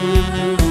Música